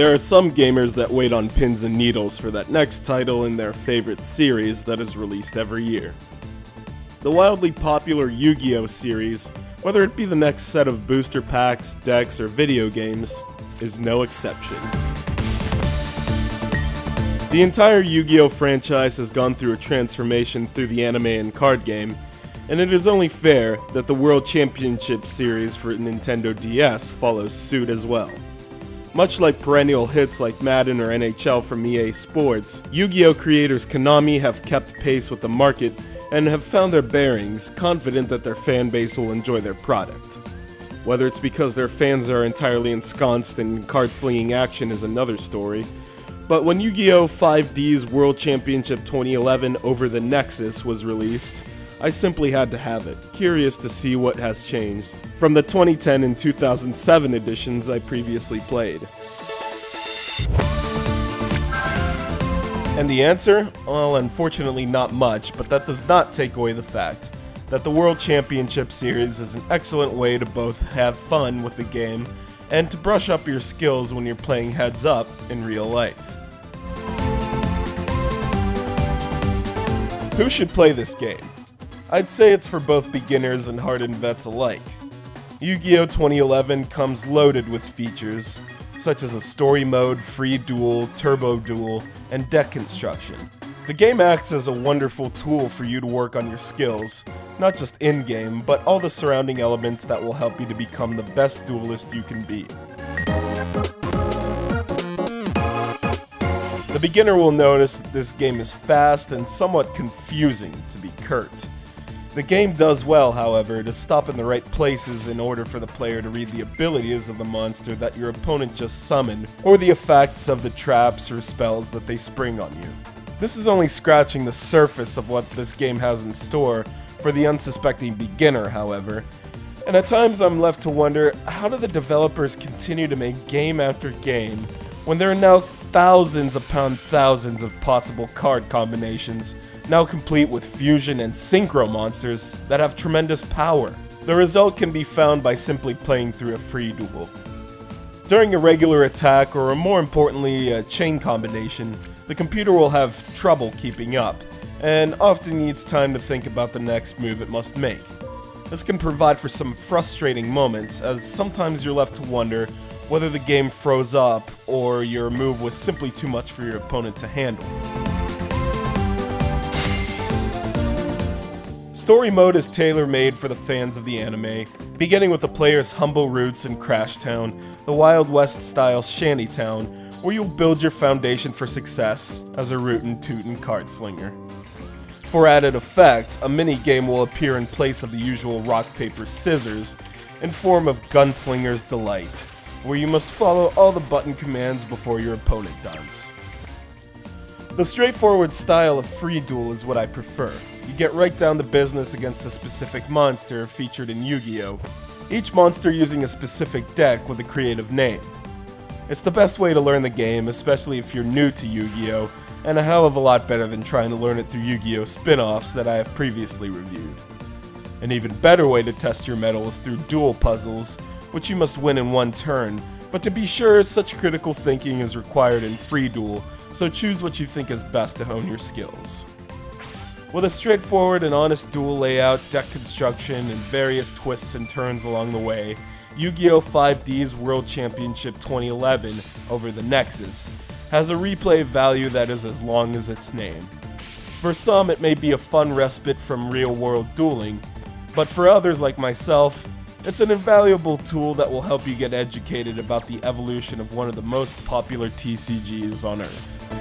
There are some gamers that wait on pins and needles for that next title in their favorite series that is released every year. The wildly popular Yu-Gi-Oh! series, whether it be the next set of booster packs, decks, or video games, is no exception. The entire Yu-Gi-Oh! franchise has gone through a transformation through the anime and card game, and it is only fair that the World Championship series for Nintendo DS follows suit as well. Much like perennial hits like Madden or NHL from EA Sports, Yu-Gi-Oh! creators Konami have kept pace with the market and have found their bearings, confident that their fan base will enjoy their product. Whether it's because their fans are entirely ensconced in card-slinging action is another story, but when Yu-Gi-Oh! 5D's World Championship 2011 Over the Nexus was released, I simply had to have it, curious to see what has changed from the 2010 and 2007 editions I previously played. And the answer? Well, unfortunately not much, but that does not take away the fact that the World Championship Series is an excellent way to both have fun with the game and to brush up your skills when you're playing heads up in real life. Who should play this game? I'd say it's for both beginners and hardened vets alike. Yu-Gi-Oh! 2011 comes loaded with features, such as a story mode, free duel, turbo duel, and deck construction. The game acts as a wonderful tool for you to work on your skills, not just in-game, but all the surrounding elements that will help you to become the best duelist you can be. The beginner will notice that this game is fast and somewhat confusing, to be curt. The game does well, however, to stop in the right places in order for the player to read the abilities of the monster that your opponent just summoned, or the effects of the traps or spells that they spring on you. This is only scratching the surface of what this game has in store for the unsuspecting beginner, however, and at times I'm left to wonder how do the developers continue to make game after game when there are now thousands upon thousands of possible card combinations now complete with fusion and synchro monsters that have tremendous power. The result can be found by simply playing through a free duel. During a regular attack, or more importantly, a chain combination, the computer will have trouble keeping up, and often needs time to think about the next move it must make. This can provide for some frustrating moments, as sometimes you're left to wonder whether the game froze up or your move was simply too much for your opponent to handle. Story mode is tailor-made for the fans of the anime, beginning with the player's humble roots in Crash Town, the Wild West-style shantytown, where you'll build your foundation for success as a rootin' tootin' card slinger. For added effect, a mini-game will appear in place of the usual rock, paper, scissors, in form of Gunslinger's Delight, where you must follow all the button commands before your opponent does. The straightforward style of free duel is what I prefer, you get right down to business against a specific monster featured in Yu-Gi-Oh! Each monster using a specific deck with a creative name. It's the best way to learn the game, especially if you're new to Yu-Gi-Oh! and a hell of a lot better than trying to learn it through Yu-Gi-Oh! spin-offs that I have previously reviewed. An even better way to test your mettle is through duel puzzles, which you must win in one turn, but to be sure, such critical thinking is required in Free Duel, so choose what you think is best to hone your skills. With a straightforward and honest duel layout, deck construction, and various twists and turns along the way, Yu-Gi-Oh! 5D's World Championship 2011 over the Nexus has a replay value that is as long as its name. For some, it may be a fun respite from real-world dueling, but for others like myself, it's an invaluable tool that will help you get educated about the evolution of one of the most popular TCGs on Earth.